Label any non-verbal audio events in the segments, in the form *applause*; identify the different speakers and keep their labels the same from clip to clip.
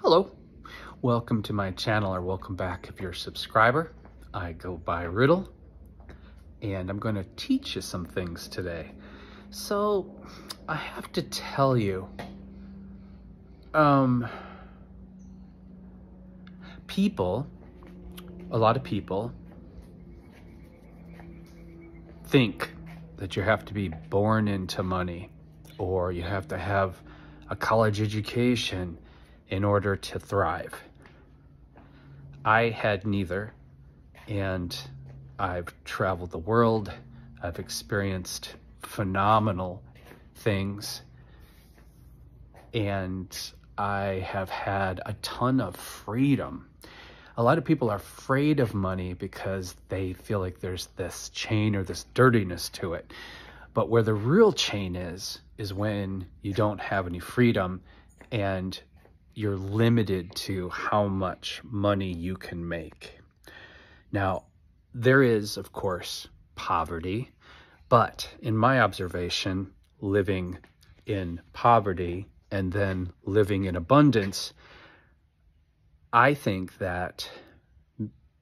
Speaker 1: Hello, welcome to my channel or welcome back if you're a subscriber. I go by Riddle and I'm going to teach you some things today. So I have to tell you, um, people, a lot of people think that you have to be born into money or you have to have a college education in order to thrive. I had neither, and I've traveled the world. I've experienced phenomenal things, and I have had a ton of freedom. A lot of people are afraid of money because they feel like there's this chain or this dirtiness to it. But where the real chain is, is when you don't have any freedom and you're limited to how much money you can make. Now, there is, of course, poverty, but in my observation, living in poverty and then living in abundance, I think that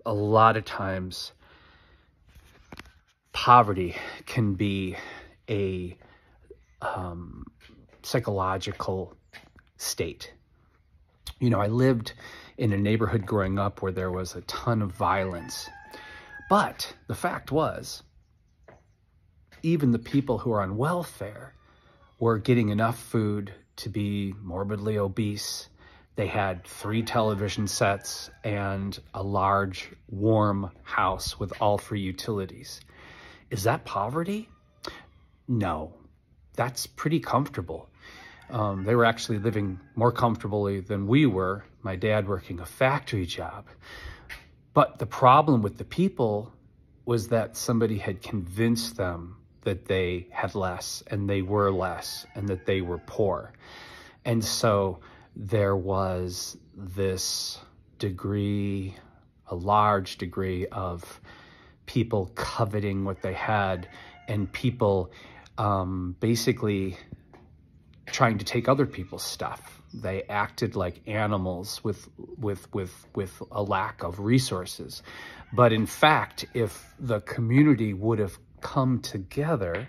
Speaker 1: a lot of times poverty can be a um, psychological state you know, I lived in a neighborhood growing up where there was a ton of violence. But the fact was, even the people who are on welfare were getting enough food to be morbidly obese. They had three television sets and a large, warm house with all free utilities. Is that poverty? No, that's pretty comfortable. Um, they were actually living more comfortably than we were, my dad working a factory job. But the problem with the people was that somebody had convinced them that they had less and they were less and that they were poor. And so there was this degree, a large degree of people coveting what they had and people um, basically trying to take other people's stuff. They acted like animals with with with with a lack of resources. But in fact, if the community would have come together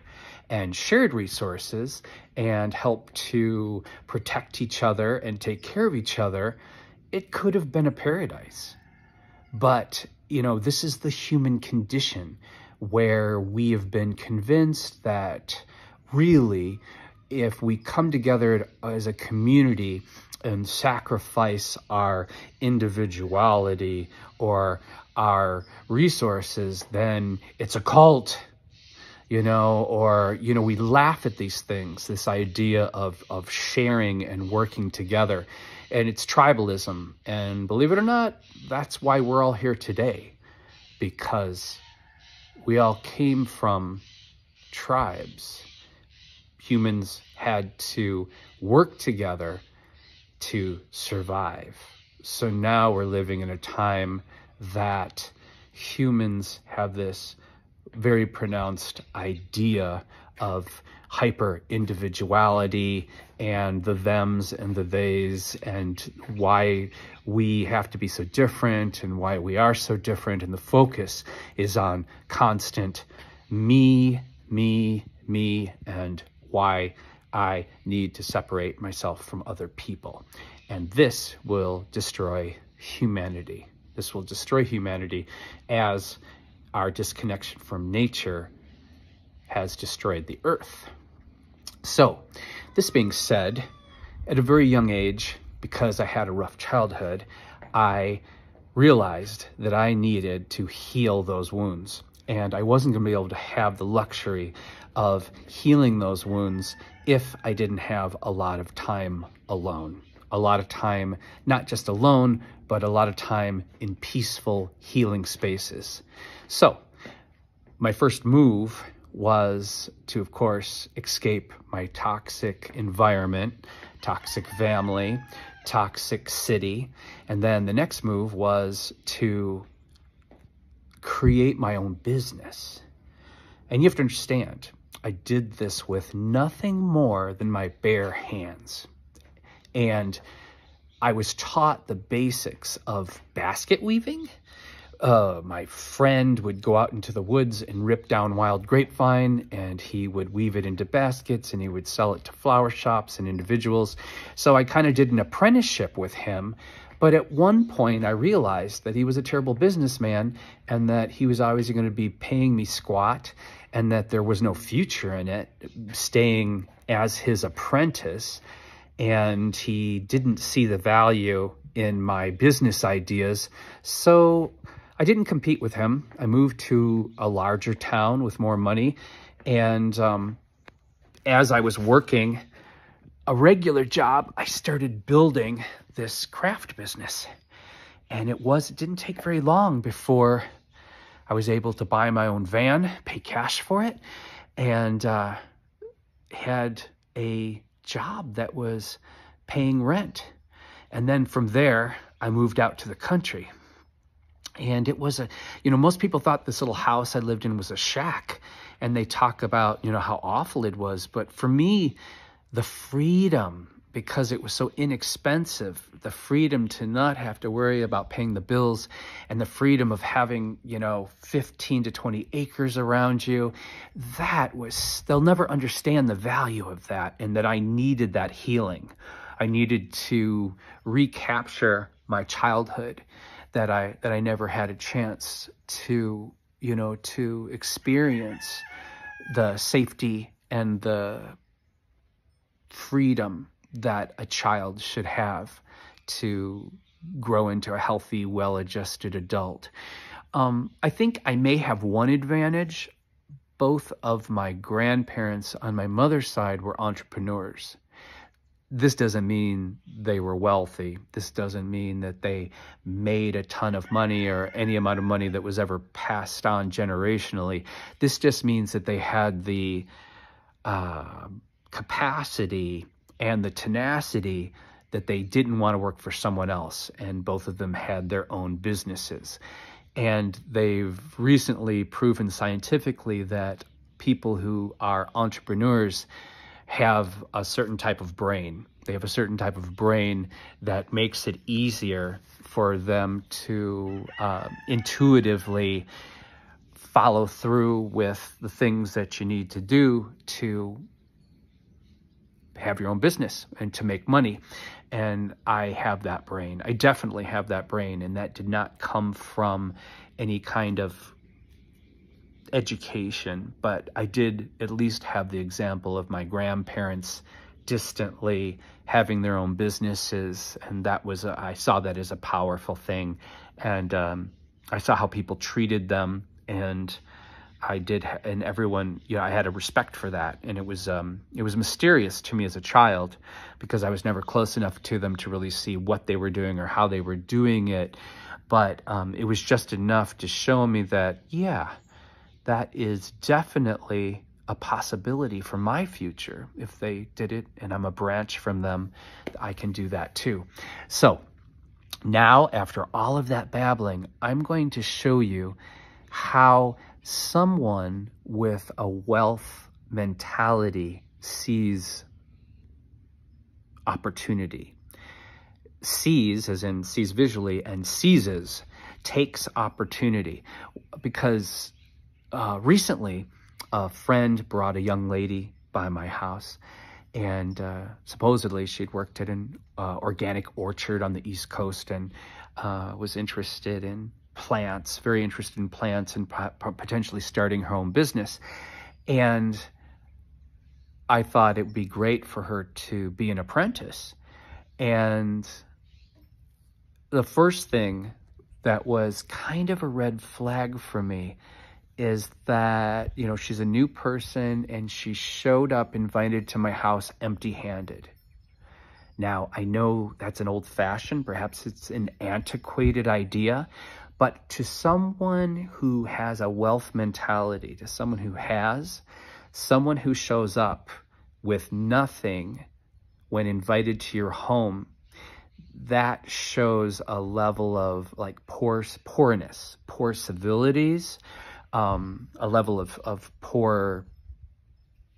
Speaker 1: and shared resources and helped to protect each other and take care of each other, it could have been a paradise. But, you know, this is the human condition where we have been convinced that really if we come together as a community and sacrifice our individuality or our resources, then it's a cult, you know, or, you know, we laugh at these things, this idea of, of sharing and working together. And it's tribalism. And believe it or not, that's why we're all here today, because we all came from tribes humans had to work together to survive. So now we're living in a time that humans have this very pronounced idea of hyper individuality and the thems and the theys and why we have to be so different and why we are so different. And the focus is on constant me, me, me, and why I need to separate myself from other people. And this will destroy humanity. This will destroy humanity as our disconnection from nature has destroyed the earth. So, this being said, at a very young age, because I had a rough childhood, I realized that I needed to heal those wounds. And I wasn't going to be able to have the luxury of healing those wounds if I didn't have a lot of time alone. A lot of time, not just alone, but a lot of time in peaceful healing spaces. So, my first move was to, of course, escape my toxic environment, toxic family, toxic city. And then the next move was to create my own business. And you have to understand, I did this with nothing more than my bare hands. And I was taught the basics of basket weaving. Uh, my friend would go out into the woods and rip down wild grapevine and he would weave it into baskets and he would sell it to flower shops and individuals. So I kind of did an apprenticeship with him. But at one point, I realized that he was a terrible businessman and that he was always going to be paying me squat and that there was no future in it, staying as his apprentice and he didn't see the value in my business ideas. So I didn't compete with him. I moved to a larger town with more money. And um, as I was working a regular job, I started building this craft business. And it was, it didn't take very long before I was able to buy my own van, pay cash for it, and uh, had a job that was paying rent. And then from there, I moved out to the country. And it was a, you know, most people thought this little house I lived in was a shack. And they talk about, you know, how awful it was. But for me, the freedom because it was so inexpensive, the freedom to not have to worry about paying the bills and the freedom of having, you know, 15 to 20 acres around you, that was, they'll never understand the value of that and that I needed that healing. I needed to recapture my childhood that I, that I never had a chance to, you know, to experience the safety and the freedom that a child should have to grow into a healthy, well-adjusted adult. Um, I think I may have one advantage. Both of my grandparents on my mother's side were entrepreneurs. This doesn't mean they were wealthy. This doesn't mean that they made a ton of money or any amount of money that was ever passed on generationally. This just means that they had the uh, capacity and the tenacity that they didn't want to work for someone else. And both of them had their own businesses. And they've recently proven scientifically that people who are entrepreneurs have a certain type of brain. They have a certain type of brain that makes it easier for them to uh, intuitively follow through with the things that you need to do to have your own business and to make money. And I have that brain. I definitely have that brain. And that did not come from any kind of education, but I did at least have the example of my grandparents distantly having their own businesses. And that was, a, I saw that as a powerful thing. And um, I saw how people treated them and I did, and everyone, you know, I had a respect for that, and it was um, it was mysterious to me as a child because I was never close enough to them to really see what they were doing or how they were doing it, but um, it was just enough to show me that yeah, that is definitely a possibility for my future. If they did it, and I'm a branch from them, I can do that too. So now, after all of that babbling, I'm going to show you how someone with a wealth mentality sees opportunity. Sees, as in sees visually, and seizes, takes opportunity. Because uh, recently, a friend brought a young lady by my house, and uh, supposedly she'd worked at an uh, organic orchard on the East Coast and uh, was interested in plants, very interested in plants and potentially starting her own business. And I thought it would be great for her to be an apprentice. And the first thing that was kind of a red flag for me is that, you know, she's a new person and she showed up invited to my house empty handed. Now, I know that's an old fashioned, perhaps it's an antiquated idea, but to someone who has a wealth mentality, to someone who has, someone who shows up with nothing when invited to your home, that shows a level of like poor poorness, poor civilities, um, a level of, of poor,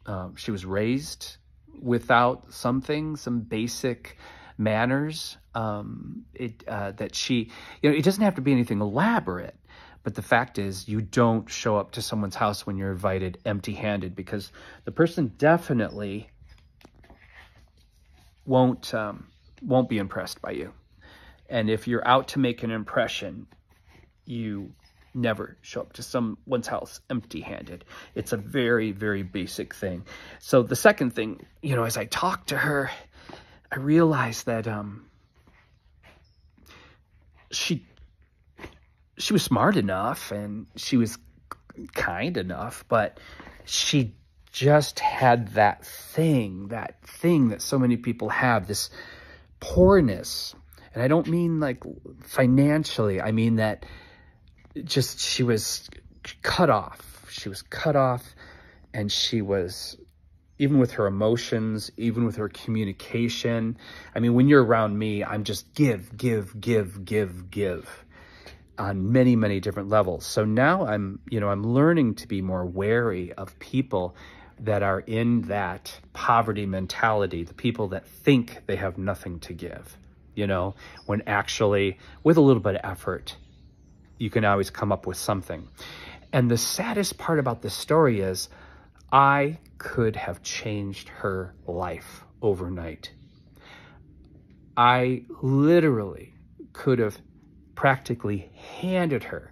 Speaker 1: uh, she was raised without something, some basic manners. Um, it uh, that she, you know, it doesn't have to be anything elaborate, but the fact is, you don't show up to someone's house when you're invited empty-handed because the person definitely won't um, won't be impressed by you. And if you're out to make an impression, you never show up to someone's house empty-handed. It's a very, very basic thing. So the second thing, you know, as I talked to her, I realized that um, she she was smart enough and she was kind enough, but she just had that thing, that thing that so many people have, this poorness. And I don't mean like financially, I mean that just she was cut off. She was cut off and she was even with her emotions, even with her communication. I mean, when you're around me, I'm just give, give, give, give, give on many, many different levels. So now I'm, you know, I'm learning to be more wary of people that are in that poverty mentality, the people that think they have nothing to give, you know, when actually with a little bit of effort, you can always come up with something. And the saddest part about this story is I could have changed her life overnight. I literally could have practically handed her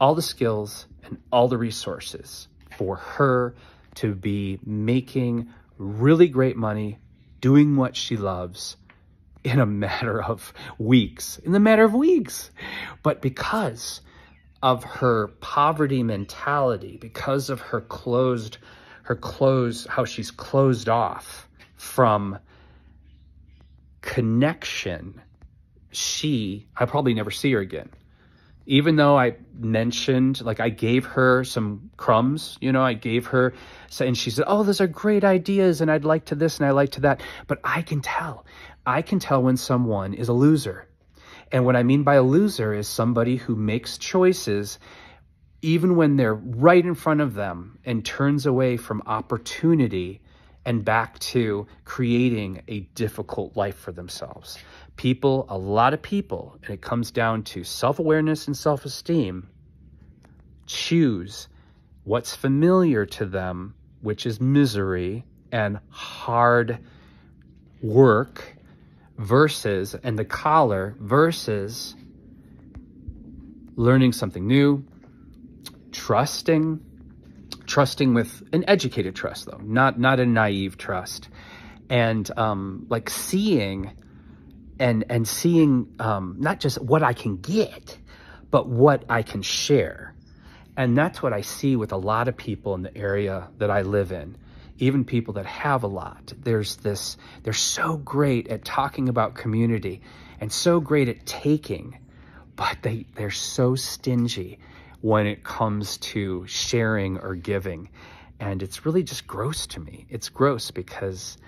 Speaker 1: all the skills and all the resources for her to be making really great money, doing what she loves, in a *laughs* matter of weeks, in the matter of weeks. But because of her poverty mentality, because of her closed, her closed, how she's closed off from connection, she, I probably never see her again. Even though I mentioned, like I gave her some crumbs, you know, I gave her, and she said, oh, those are great ideas, and I'd like to this and I like to that. But I can tell I can tell when someone is a loser. And what I mean by a loser is somebody who makes choices even when they're right in front of them and turns away from opportunity and back to creating a difficult life for themselves. People, a lot of people, and it comes down to self-awareness and self-esteem, choose what's familiar to them, which is misery and hard work versus, and the collar versus learning something new, trusting, trusting with an educated trust though, not, not a naive trust. And um, like seeing and, and seeing um, not just what I can get, but what I can share. And that's what I see with a lot of people in the area that I live in even people that have a lot, there's this, they're so great at talking about community and so great at taking, but they, they're so stingy when it comes to sharing or giving. And it's really just gross to me. It's gross because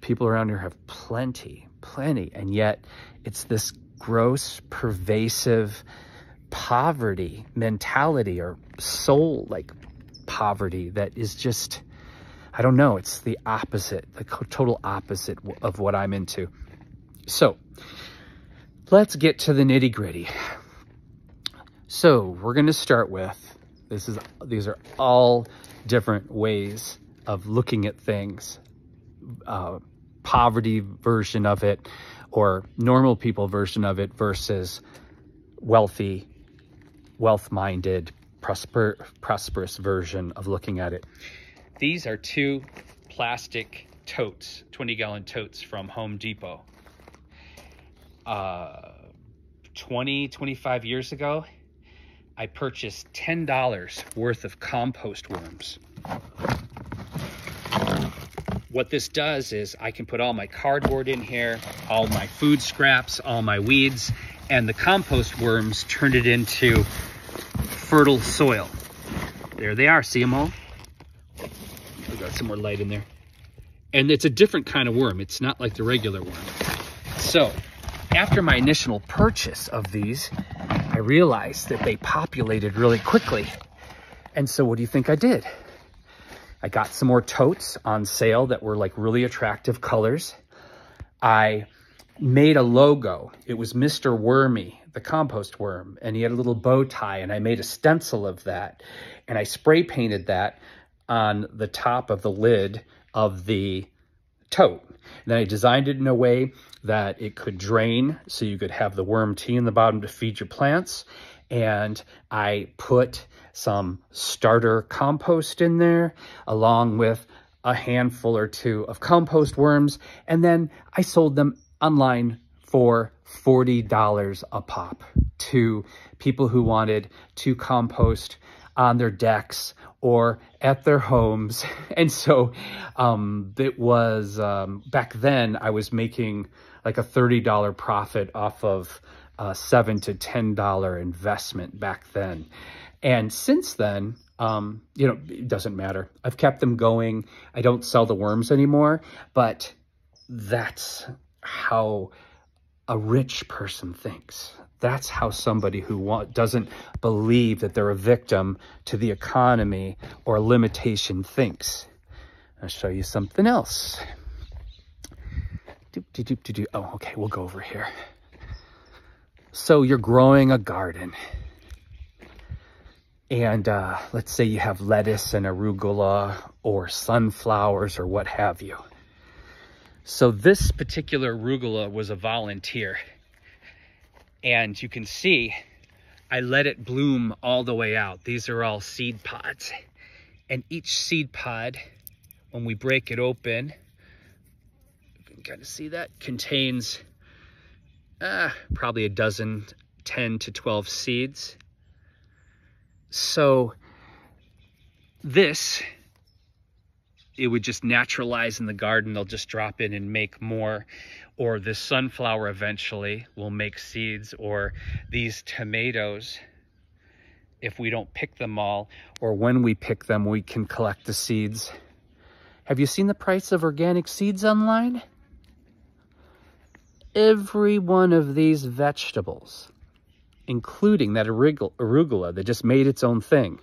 Speaker 1: people around here have plenty, plenty. And yet it's this gross, pervasive poverty mentality or soul like poverty that is just I don't know. It's the opposite, the total opposite of what I'm into. So let's get to the nitty gritty. So we're going to start with, this is, these are all different ways of looking at things. Uh, poverty version of it or normal people version of it versus wealthy, wealth-minded, prosper, prosperous version of looking at it. These are two plastic totes, 20 gallon totes from Home Depot. Uh, 20, 25 years ago, I purchased $10 worth of compost worms. What this does is I can put all my cardboard in here, all my food scraps, all my weeds, and the compost worms turned it into fertile soil. There they are, see them all? Got some more light in there. And it's a different kind of worm. It's not like the regular worm. So after my initial purchase of these, I realized that they populated really quickly. And so what do you think I did? I got some more totes on sale that were like really attractive colors. I made a logo. It was Mr. Wormy, the compost worm, and he had a little bow tie, and I made a stencil of that, and I spray painted that on the top of the lid of the tote. And then I designed it in a way that it could drain so you could have the worm tea in the bottom to feed your plants. And I put some starter compost in there along with a handful or two of compost worms. And then I sold them online for $40 a pop to people who wanted to compost on their decks or at their homes. *laughs* And so um, it was, um, back then I was making like a $30 profit off of a seven to $10 investment back then. And since then, um, you know, it doesn't matter. I've kept them going. I don't sell the worms anymore, but that's how a rich person thinks. That's how somebody who want, doesn't believe that they're a victim to the economy or limitation thinks. I'll show you something else. Doop, doop, doop, oh, okay, we'll go over here. So you're growing a garden. And uh, let's say you have lettuce and arugula or sunflowers or what have you. So this particular arugula was a volunteer. And you can see I let it bloom all the way out. These are all seed pods. And each seed pod, when we break it open, you can kind of see that, contains uh, probably a dozen, 10 to 12 seeds. So this it would just naturalize in the garden. They'll just drop in and make more. Or this sunflower eventually will make seeds. Or these tomatoes, if we don't pick them all, or when we pick them, we can collect the seeds. Have you seen the price of organic seeds online? Every one of these vegetables, including that arugula that just made its own thing.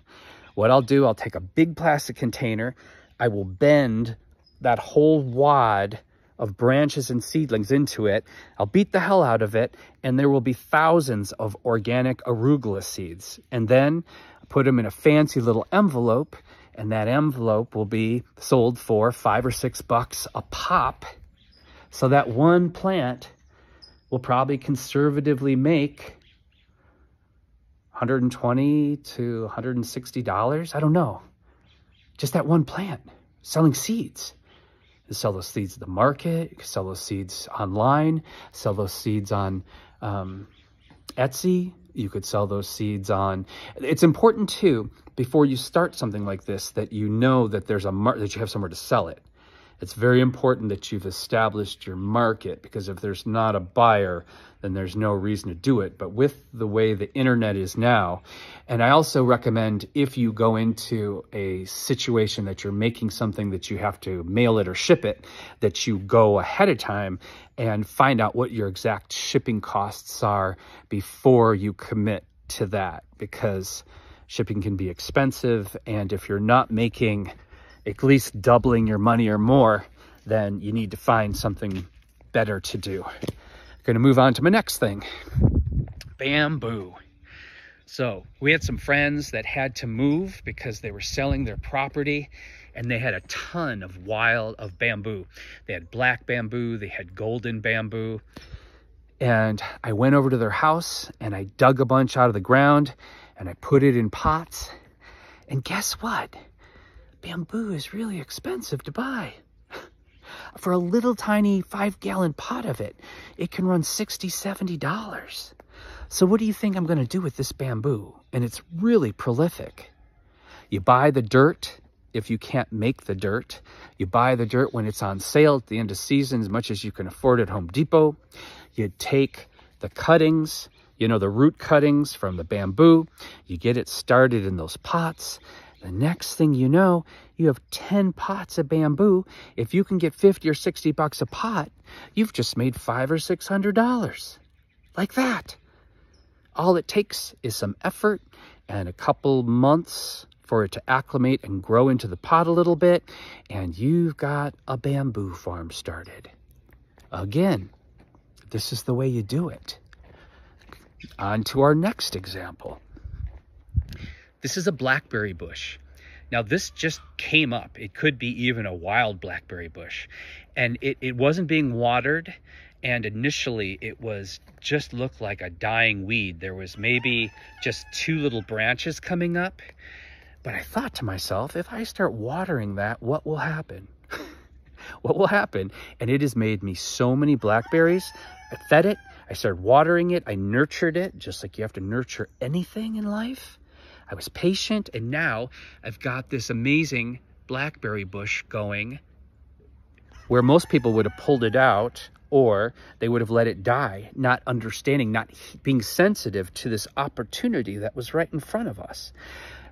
Speaker 1: What I'll do, I'll take a big plastic container, I will bend that whole wad of branches and seedlings into it. I'll beat the hell out of it, and there will be thousands of organic arugula seeds. And then put them in a fancy little envelope, and that envelope will be sold for five or six bucks a pop. So that one plant will probably conservatively make 120 to 160 dollars. I don't know just that one plant, selling seeds. Sell those seeds at the market, sell those seeds online, sell those seeds on um, Etsy, you could sell those seeds on. It's important too, before you start something like this, that you know that there's a mar that you have somewhere to sell it. It's very important that you've established your market because if there's not a buyer, then there's no reason to do it. But with the way the internet is now, and I also recommend if you go into a situation that you're making something that you have to mail it or ship it, that you go ahead of time and find out what your exact shipping costs are before you commit to that because shipping can be expensive. And if you're not making at least doubling your money or more, then you need to find something better to do. I'm to move on to my next thing, bamboo. So we had some friends that had to move because they were selling their property and they had a ton of wild of bamboo. They had black bamboo, they had golden bamboo. And I went over to their house and I dug a bunch out of the ground and I put it in pots. And guess what? Bamboo is really expensive to buy. *laughs* For a little tiny five gallon pot of it, it can run 60 $70. So what do you think I'm going to do with this bamboo? And it's really prolific. You buy the dirt if you can't make the dirt. You buy the dirt when it's on sale at the end of season as much as you can afford at Home Depot. You take the cuttings, you know, the root cuttings from the bamboo. You get it started in those pots. The next thing you know, you have 10 pots of bamboo. If you can get 50 or 60 bucks a pot, you've just made five or six hundred dollars. Like that. All it takes is some effort and a couple months for it to acclimate and grow into the pot a little bit, and you've got a bamboo farm started. Again, this is the way you do it. On to our next example. This is a blackberry bush. Now this just came up. It could be even a wild blackberry bush. And it, it wasn't being watered. And initially it was just looked like a dying weed. There was maybe just two little branches coming up. But I thought to myself, if I start watering that, what will happen? *laughs* what will happen? And it has made me so many blackberries. I fed it. I started watering it. I nurtured it just like you have to nurture anything in life. I was patient and now I've got this amazing blackberry bush going where most people would have pulled it out or they would have let it die, not understanding, not being sensitive to this opportunity that was right in front of us.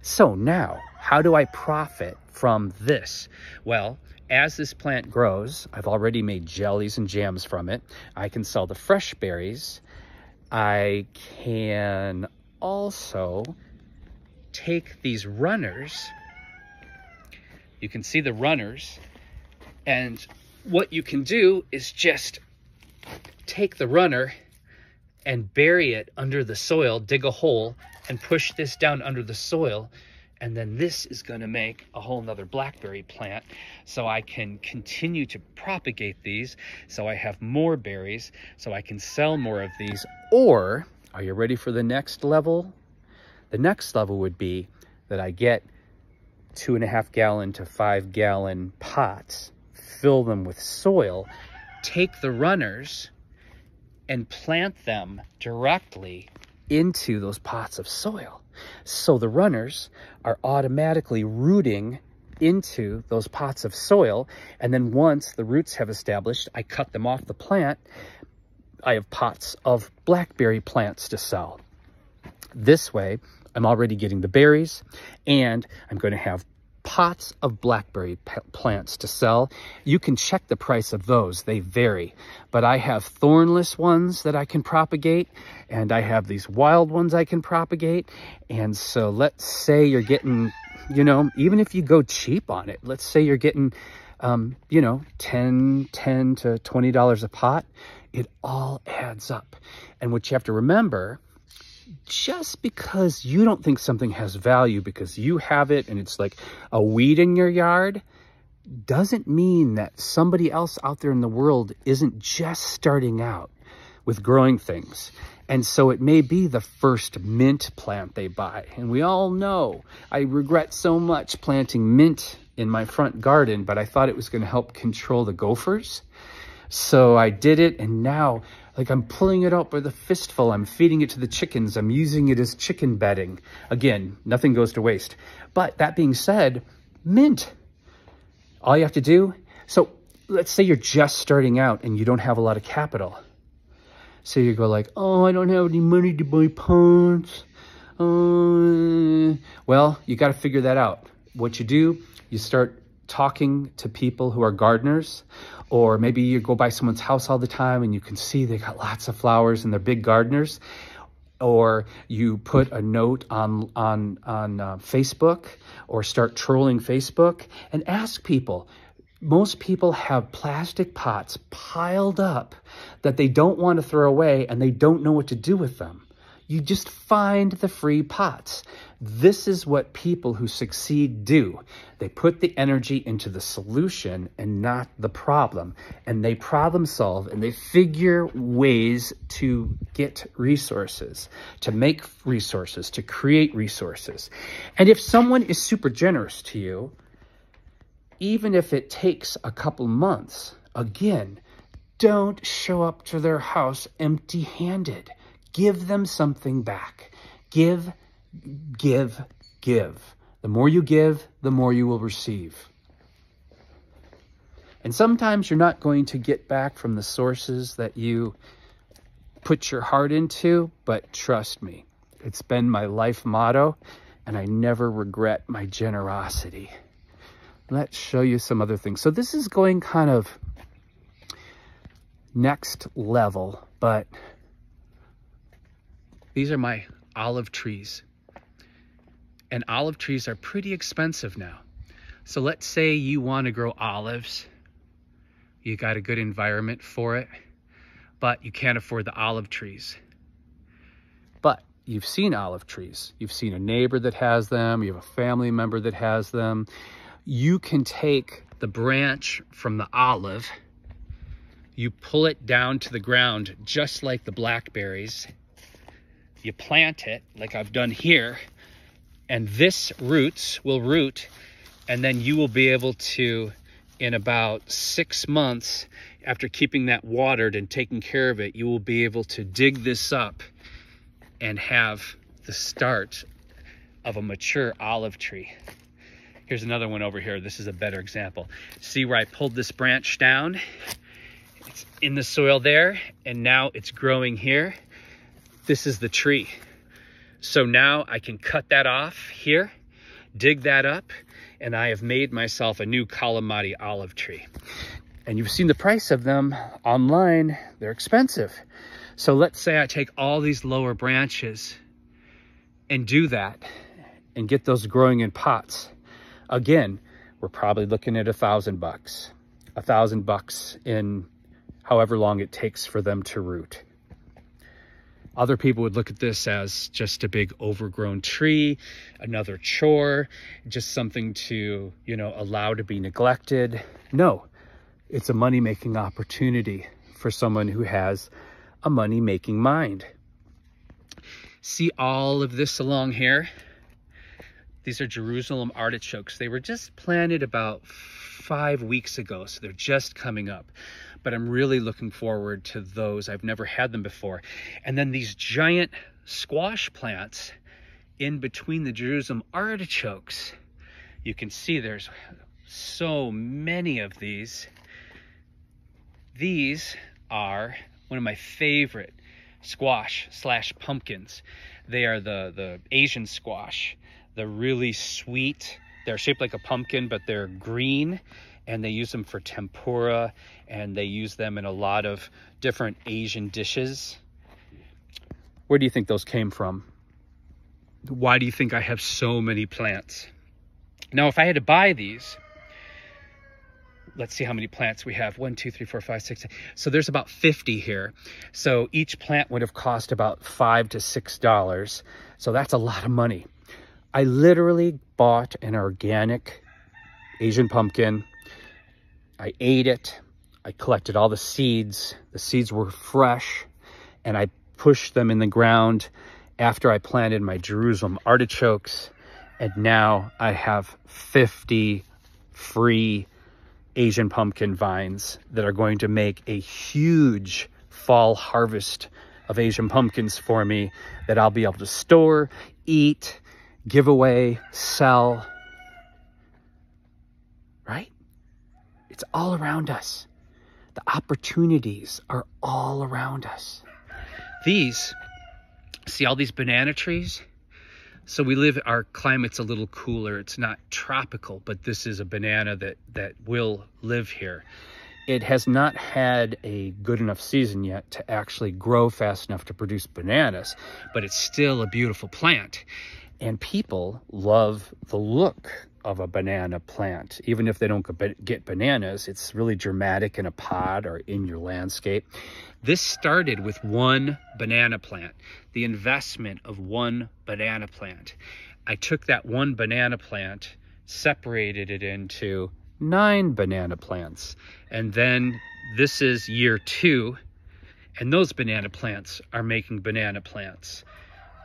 Speaker 1: So now, how do I profit from this? Well, as this plant grows, I've already made jellies and jams from it. I can sell the fresh berries. I can also take these runners. You can see the runners. And what you can do is just take the runner and bury it under the soil, dig a hole and push this down under the soil. And then this is going to make a whole nother blackberry plant. So I can continue to propagate these. So I have more berries. So I can sell more of these. Or, are you ready for the next level? The next level would be that I get two and a half gallon to five gallon pots, fill them with soil, take the runners and plant them directly into those pots of soil. So the runners are automatically rooting into those pots of soil. And then once the roots have established, I cut them off the plant. I have pots of blackberry plants to sell. This way, I'm already getting the berries and I'm going to have pots of blackberry plants to sell. You can check the price of those. They vary. But I have thornless ones that I can propagate, and I have these wild ones I can propagate. And so let's say you're getting, you know, even if you go cheap on it, let's say you're getting, um, you know, 10, 10 to $20 a pot, it all adds up. And what you have to remember just because you don't think something has value because you have it and it's like a weed in your yard doesn't mean that somebody else out there in the world isn't just starting out with growing things. And so it may be the first mint plant they buy. And we all know I regret so much planting mint in my front garden, but I thought it was going to help control the gophers. So I did it and now like I'm pulling it up with a fistful. I'm feeding it to the chickens. I'm using it as chicken bedding. Again, nothing goes to waste. But that being said, mint. All you have to do, so let's say you're just starting out and you don't have a lot of capital. So you go like, oh, I don't have any money to buy plants. Uh, well, you got to figure that out. What you do, you start talking to people who are gardeners or maybe you go by someone's house all the time and you can see they got lots of flowers and they're big gardeners. Or you put a note on on on uh, Facebook or start trolling Facebook and ask people. Most people have plastic pots piled up that they don't want to throw away and they don't know what to do with them you just find the free pots. This is what people who succeed do. They put the energy into the solution and not the problem. And they problem solve and they figure ways to get resources, to make resources, to create resources. And if someone is super generous to you, even if it takes a couple months, again, don't show up to their house empty-handed. Give them something back. Give, give, give. The more you give, the more you will receive. And sometimes you're not going to get back from the sources that you put your heart into, but trust me, it's been my life motto, and I never regret my generosity. Let's show you some other things. So this is going kind of next level, but these are my olive trees. And olive trees are pretty expensive now. So let's say you want to grow olives. You got a good environment for it. but you can't afford the olive trees. But you've seen olive trees. You've seen a neighbor that has them. You have a family member that has them. You can take the branch from the olive, you pull it down to the ground just like the blackberries. You plant it like I've done here, and this roots will root, and then you will be able to, in about six months, after keeping that watered and taking care of it, you will be able to dig this up and have the start of a mature olive tree. Here's another one over here. This is a better example. See where I pulled this branch down? It's in the soil there, and now it's growing here. This is the tree. So now I can cut that off here, dig that up, and I have made myself a new Kalamata olive tree and you've seen the price of them online, they're expensive. So let's say I take all these lower branches and do that and get those growing in pots. Again, we're probably looking at a thousand bucks, a thousand bucks in however long it takes for them to root. Other people would look at this as just a big overgrown tree, another chore, just something to, you know, allow to be neglected. No, it's a money-making opportunity for someone who has a money-making mind. See all of this along here? These are Jerusalem artichokes. They were just planted about five weeks ago, so they're just coming up. But I'm really looking forward to those. I've never had them before. And then these giant squash plants in between the Jerusalem artichokes. You can see there's so many of these. These are one of my favorite squash slash pumpkins. They are the, the Asian squash. They're really sweet. They're shaped like a pumpkin, but they're green and they use them for tempura and they use them in a lot of different Asian dishes. Where do you think those came from? Why do you think I have so many plants? Now, if I had to buy these, let's see how many plants we have. One, two, three, four, five, six. So there's about 50 here. So each plant would have cost about five to six dollars. So that's a lot of money. I literally bought an organic Asian pumpkin. I ate it. I collected all the seeds. The seeds were fresh and I pushed them in the ground after I planted my Jerusalem artichokes. And now I have 50 free Asian pumpkin vines that are going to make a huge fall harvest of Asian pumpkins for me that I'll be able to store, eat, give away, sell. Right? It's all around us. The opportunities are all around us. These, see all these banana trees? So we live, our climate's a little cooler. It's not tropical, but this is a banana that, that will live here. It has not had a good enough season yet to actually grow fast enough to produce bananas, but it's still a beautiful plant. And people love the look of a banana plant. Even if they don't get bananas, it's really dramatic in a pot or in your landscape. This started with one banana plant, the investment of one banana plant. I took that one banana plant, separated it into nine banana plants. And then this is year two, and those banana plants are making banana plants.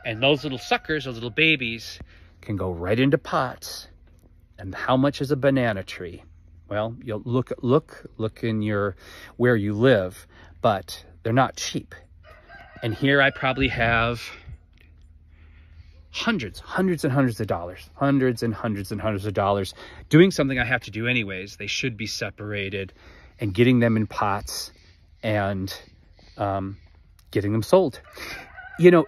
Speaker 1: And those little suckers, those little babies, can go right into pots and how much is a banana tree? Well, you'll look, look, look in your, where you live, but they're not cheap. And here I probably have hundreds, hundreds and hundreds of dollars, hundreds and hundreds and hundreds of dollars doing something I have to do anyways. They should be separated and getting them in pots and um, getting them sold. You know,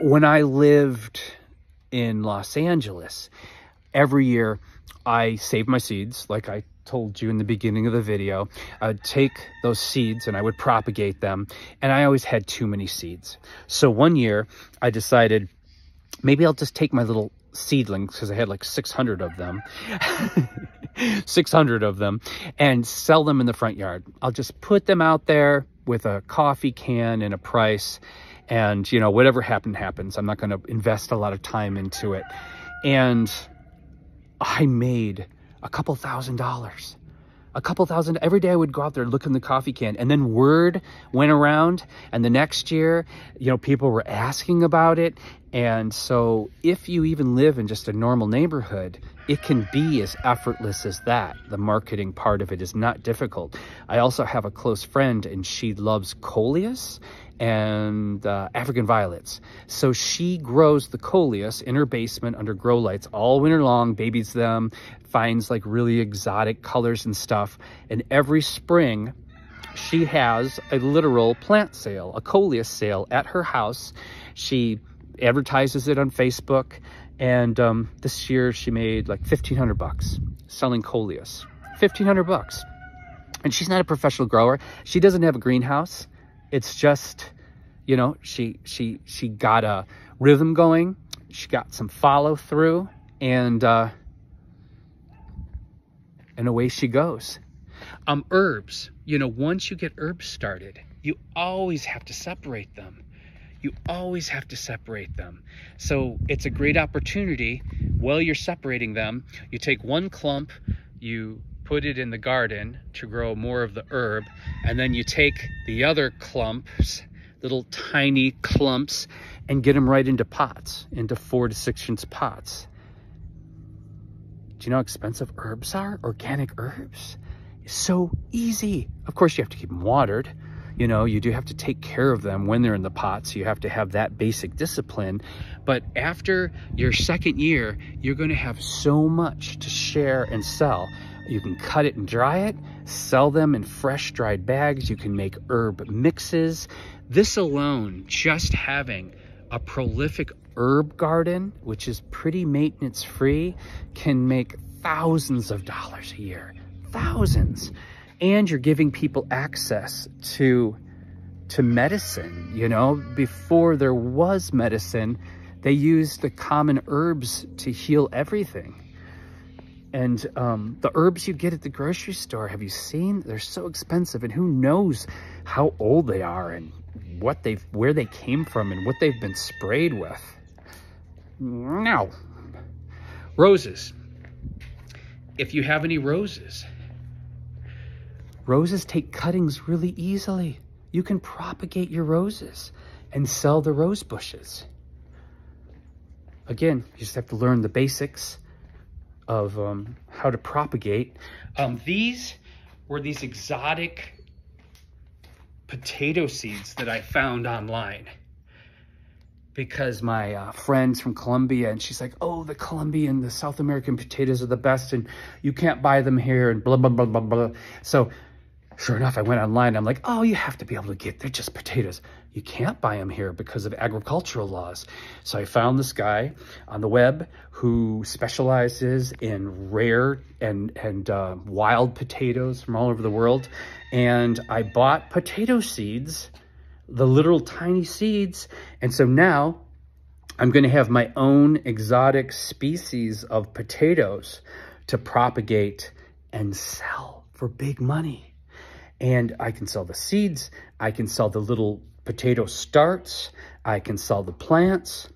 Speaker 1: when I lived in Los Angeles, every year I save my seeds, like I told you in the beginning of the video. I'd take those seeds and I would propagate them, and I always had too many seeds. So one year, I decided maybe I'll just take my little seedlings, because I had like 600 of them, *laughs* 600 of them, and sell them in the front yard. I'll just put them out there, with a coffee can and a price and you know whatever happened happens i'm not going to invest a lot of time into it and i made a couple thousand dollars. A couple thousand every day i would go out there look in the coffee can and then word went around and the next year you know people were asking about it and so if you even live in just a normal neighborhood it can be as effortless as that. The marketing part of it is not difficult. I also have a close friend and she loves coleus and uh, African violets. So she grows the coleus in her basement under grow lights all winter long, babies them, finds like really exotic colors and stuff. And every spring, she has a literal plant sale, a coleus sale at her house. She advertises it on Facebook. And um, this year she made like 1500 bucks selling coleus. 1500 bucks. And she's not a professional grower. She doesn't have a greenhouse. It's just, you know, she she she got a rhythm going. She got some follow through and uh and away she goes. Um herbs, you know, once you get herbs started, you always have to separate them. You always have to separate them. So it's a great opportunity while you're separating them. You take one clump, you put it in the garden to grow more of the herb, and then you take the other clumps, little tiny clumps, and get them right into pots, into four to six inch pots. Do you know how expensive herbs are? Organic herbs. It's so easy. Of course, you have to keep them watered. You know, you do have to take care of them when they're in the pots. You have to have that basic discipline. But after your second year, you're going to have so much to share and sell. You can cut it and dry it, sell them in fresh dried bags. You can make herb mixes. This alone, just having a prolific herb garden, which is pretty maintenance free, can make thousands of dollars a year. Thousands. And you're giving people access to to medicine, you know, before there was medicine, they used the common herbs to heal everything. And um, the herbs you get at the grocery store, have you seen? They're so expensive and who knows how old they are and what they've, where they came from and what they've been sprayed with. Now, roses. If you have any roses, roses take cuttings really easily. You can propagate your roses and sell the rose bushes. Again, you just have to learn the basics of um, how to propagate. Um, these were these exotic potato seeds that I found online because my uh, friend's from Colombia and she's like, oh, the Colombian, the South American potatoes are the best and you can't buy them here and blah, blah, blah, blah, blah. So sure enough, I went online. I'm like, oh, you have to be able to get, they're just potatoes. You can't buy them here because of agricultural laws. So I found this guy on the web who specializes in rare and, and uh, wild potatoes from all over the world. And I bought potato seeds, the little tiny seeds. And so now I'm going to have my own exotic species of potatoes to propagate and sell for big money and I can sell the seeds, I can sell the little potato starts, I can sell the plants.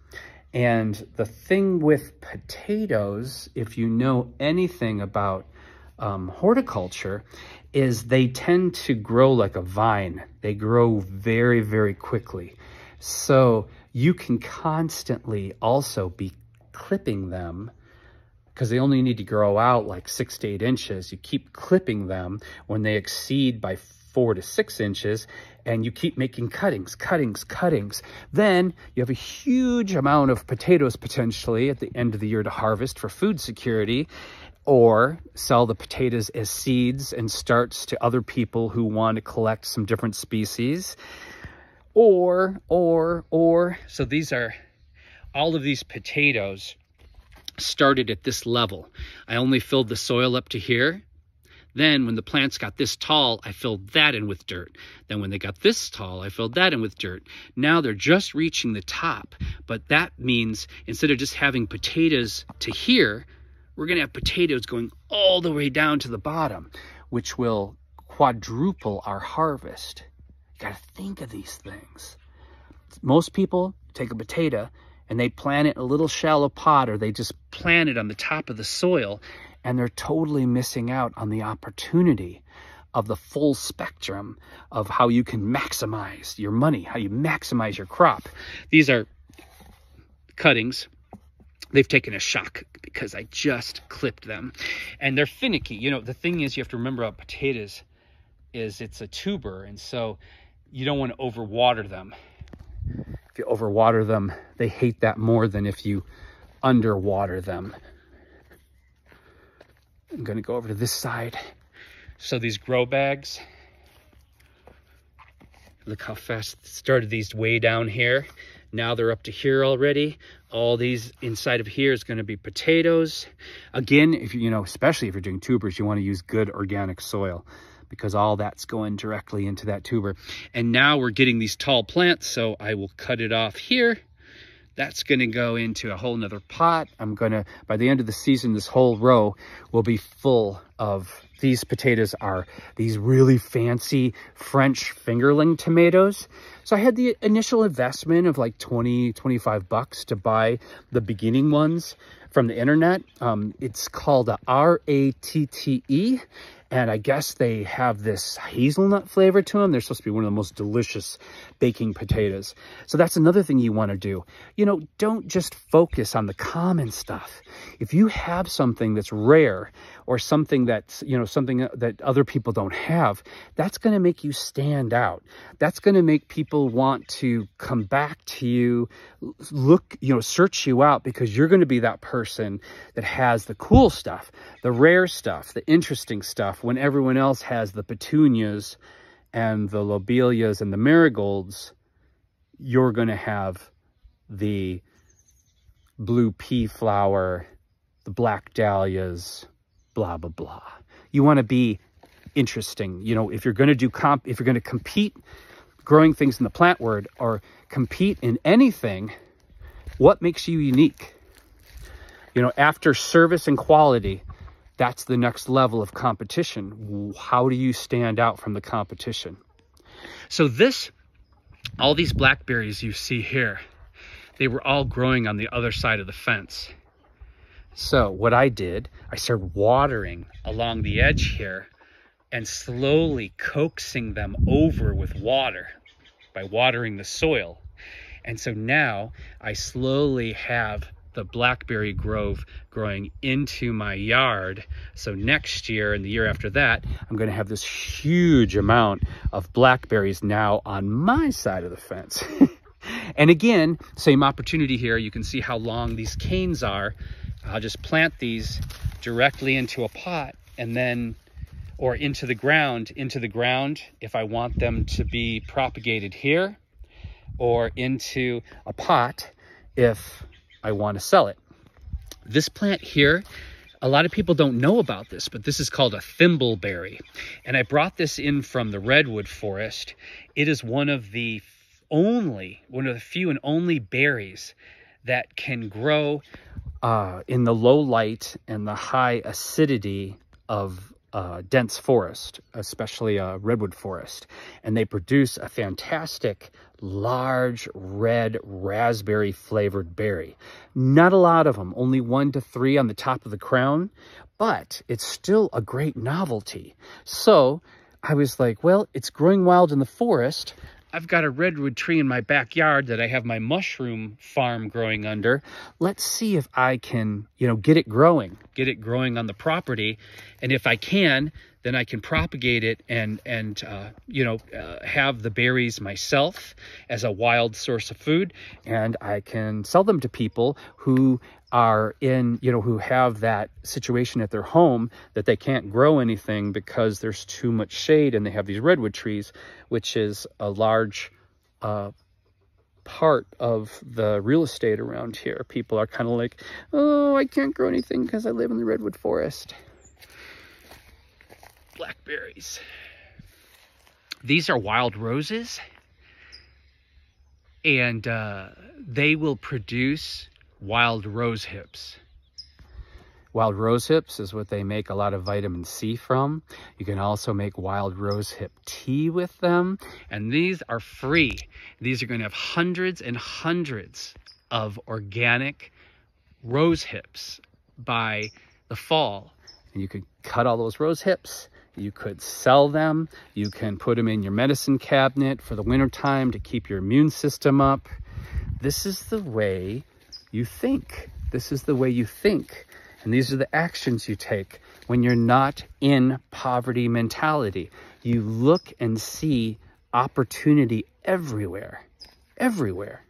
Speaker 1: And the thing with potatoes, if you know anything about um, horticulture, is they tend to grow like a vine. They grow very, very quickly. So you can constantly also be clipping them because they only need to grow out like six to eight inches. You keep clipping them when they exceed by four to six inches and you keep making cuttings, cuttings, cuttings. Then you have a huge amount of potatoes potentially at the end of the year to harvest for food security or sell the potatoes as seeds and starts to other people who want to collect some different species. Or, or, or, so these are all of these potatoes started at this level. I only filled the soil up to here. Then when the plants got this tall, I filled that in with dirt. Then when they got this tall, I filled that in with dirt. Now they're just reaching the top, but that means instead of just having potatoes to here, we're gonna have potatoes going all the way down to the bottom, which will quadruple our harvest You got to think of these things. Most people take a potato and they plant it in a little shallow pot or they just plant it on the top of the soil and they're totally missing out on the opportunity of the full spectrum of how you can maximize your money, how you maximize your crop. These are cuttings. They've taken a shock because I just clipped them and they're finicky. You know, the thing is you have to remember about potatoes is it's a tuber and so you don't want to overwater them. If you overwater them, they hate that more than if you underwater them. I'm going to go over to this side. So these grow bags, look how fast started these way down here. Now they're up to here already. All these inside of here is going to be potatoes. Again, if you, you know, especially if you're doing tubers, you want to use good organic soil because all that's going directly into that tuber. And now we're getting these tall plants, so I will cut it off here. That's going to go into a whole nother pot. I'm to, by the end of the season, this whole row will be full of these potatoes are these really fancy French fingerling tomatoes. So I had the initial investment of like 20, 25 bucks to buy the beginning ones from the internet. Um, it's called a R-A-T-T-E and I guess they have this hazelnut flavor to them. They're supposed to be one of the most delicious baking potatoes. So that's another thing you want to do. You know, don't just focus on the common stuff. If you have something that's rare or something that's, you know, something that other people don't have, that's going to make you stand out. That's going to make people want to come back to you, look, you know, search you out because you're going to be that person that has the cool stuff, the rare stuff, the interesting stuff when everyone else has the petunias and the lobelias and the marigolds, you're going to have the blue pea flower, the black dahlias, blah, blah, blah. You want to be interesting. You know, if you're going to do comp, if you're going to compete growing things in the plant world or compete in anything, what makes you unique? You know, after service and quality, that's the next level of competition. How do you stand out from the competition? So this, all these blackberries you see here, they were all growing on the other side of the fence. So what I did, I started watering along the edge here and slowly coaxing them over with water by watering the soil. And so now I slowly have the blackberry grove growing into my yard. So next year and the year after that, I'm going to have this huge amount of blackberries now on my side of the fence. *laughs* and again, same opportunity here. You can see how long these canes are. I'll just plant these directly into a pot and then or into the ground, into the ground if I want them to be propagated here or into a pot if I want to sell it. This plant here, a lot of people don't know about this, but this is called a thimbleberry. And I brought this in from the redwood forest. It is one of the only, one of the few and only berries that can grow uh, in the low light and the high acidity of uh, dense forest, especially a redwood forest. And they produce a fantastic large red raspberry flavored berry. Not a lot of them, only one to three on the top of the crown, but it's still a great novelty. So I was like, well, it's growing wild in the forest. I've got a redwood tree in my backyard that I have my mushroom farm growing under. Let's see if I can, you know, get it growing, get it growing on the property. And if I can, then I can propagate it and, and uh, you know, uh, have the berries myself as a wild source of food. And I can sell them to people who are in, you know, who have that situation at their home that they can't grow anything because there's too much shade and they have these redwood trees, which is a large uh, part of the real estate around here. People are kind of like, oh, I can't grow anything because I live in the redwood forest blackberries. These are wild roses and uh, they will produce wild rose hips. Wild rose hips is what they make a lot of vitamin C from. You can also make wild rose hip tea with them. And these are free. These are going to have hundreds and hundreds of organic rose hips by the fall. And you could cut all those rose hips. You could sell them. You can put them in your medicine cabinet for the wintertime to keep your immune system up. This is the way you think. This is the way you think. And these are the actions you take when you're not in poverty mentality. You look and see opportunity everywhere, everywhere.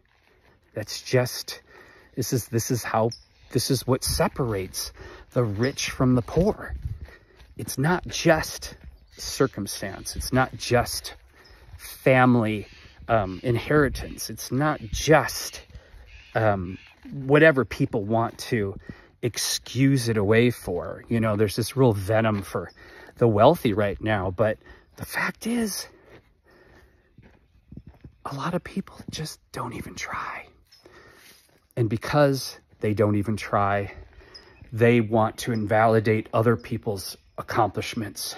Speaker 1: That's just, this is, this is how, this is what separates the rich from the poor. It's not just circumstance. It's not just family um, inheritance. It's not just um, whatever people want to excuse it away for. You know, there's this real venom for the wealthy right now. But the fact is, a lot of people just don't even try. And because they don't even try, they want to invalidate other people's accomplishments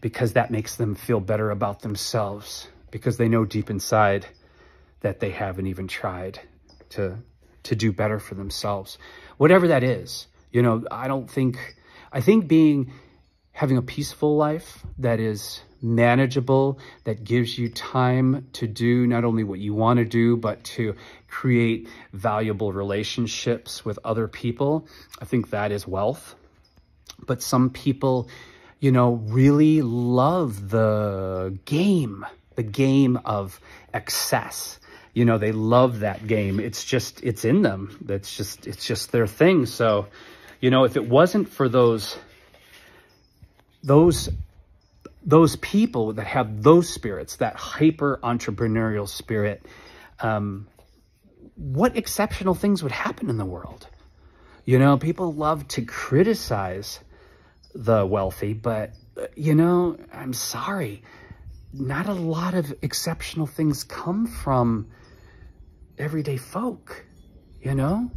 Speaker 1: because that makes them feel better about themselves because they know deep inside that they haven't even tried to to do better for themselves. Whatever that is you know i don't think i think being having a peaceful life that is manageable that gives you time to do not only what you want to do but to create valuable relationships with other people i think that is wealth but some people you know really love the game the game of excess you know, they love that game. It's just, it's in them. That's just, it's just their thing. So, you know, if it wasn't for those, those, those people that have those spirits, that hyper entrepreneurial spirit, um, what exceptional things would happen in the world? You know, people love to criticize the wealthy, but, you know, I'm sorry, not a lot of exceptional things come from everyday folk, you know?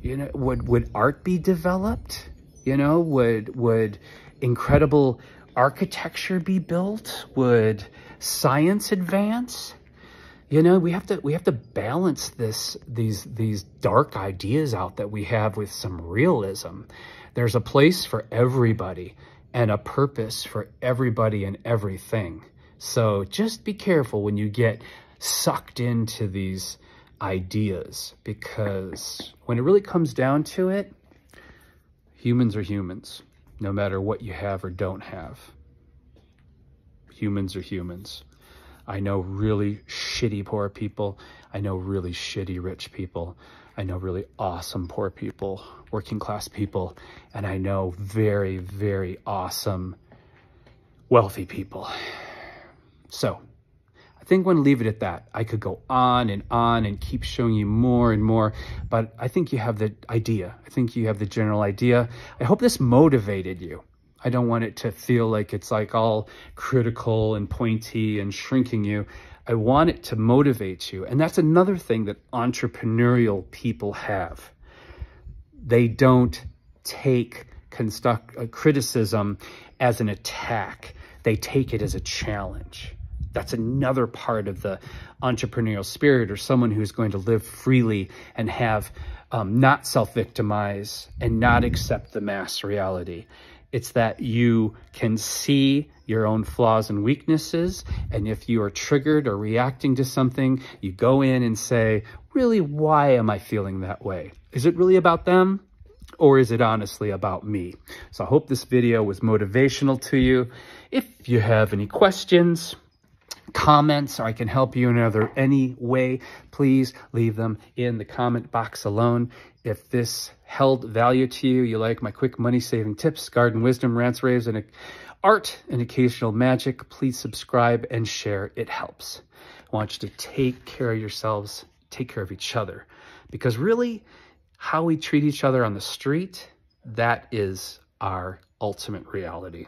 Speaker 1: You know, would, would art be developed? You know, would, would incredible architecture be built? Would science advance? You know, we have to we have to balance this these these dark ideas out that we have with some realism. There's a place for everybody and a purpose for everybody and everything. So just be careful when you get sucked into these ideas because when it really comes down to it, humans are humans, no matter what you have or don't have. Humans are humans. I know really shitty poor people. I know really shitty rich people. I know really awesome poor people, working class people, and I know very, very awesome wealthy people. So, I think I'm going to leave it at that. I could go on and on and keep showing you more and more, but I think you have the idea. I think you have the general idea. I hope this motivated you. I don't want it to feel like it's like all critical and pointy and shrinking you. I want it to motivate you. And that's another thing that entrepreneurial people have. They don't take uh, criticism as an attack. They take it as a challenge that's another part of the entrepreneurial spirit or someone who's going to live freely and have um, not self-victimize and not accept the mass reality. It's that you can see your own flaws and weaknesses. And if you are triggered or reacting to something, you go in and say, really, why am I feeling that way? Is it really about them? Or is it honestly about me? So I hope this video was motivational to you. If you have any questions, comments or I can help you in other any way, please leave them in the comment box alone. If this held value to you, you like my quick money saving tips, garden wisdom, rants, raves, and art and occasional magic, please subscribe and share. It helps. I want you to take care of yourselves, take care of each other, because really how we treat each other on the street, that is our ultimate reality.